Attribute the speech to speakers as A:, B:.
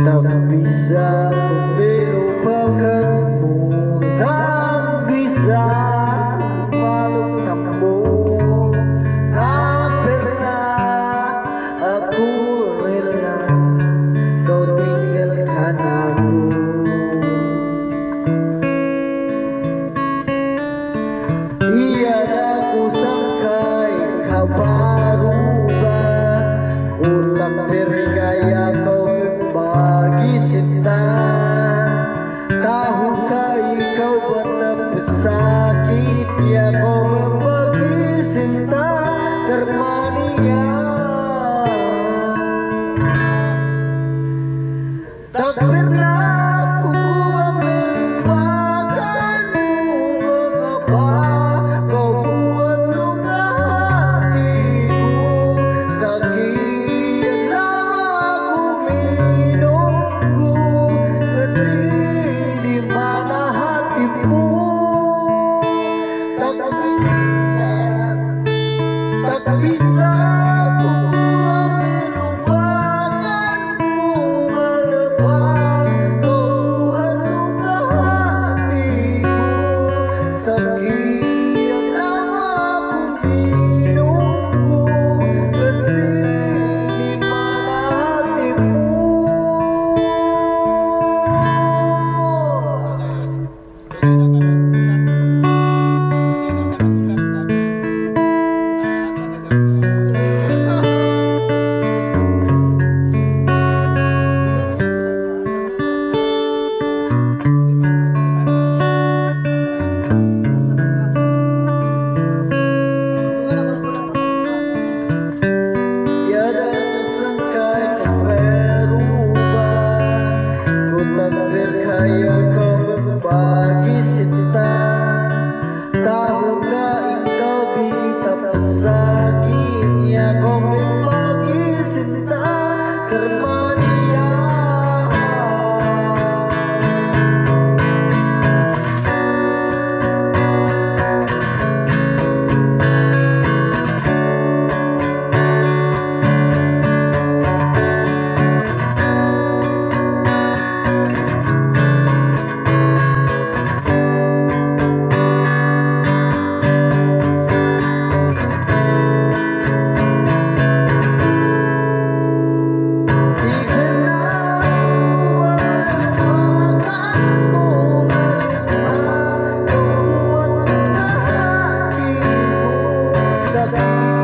A: Tak bisa berpikir hampir kaya kau bagi cinta. Tahukah kau betapa sakit ya kau bagi cinta. Termaninya pisar saudade.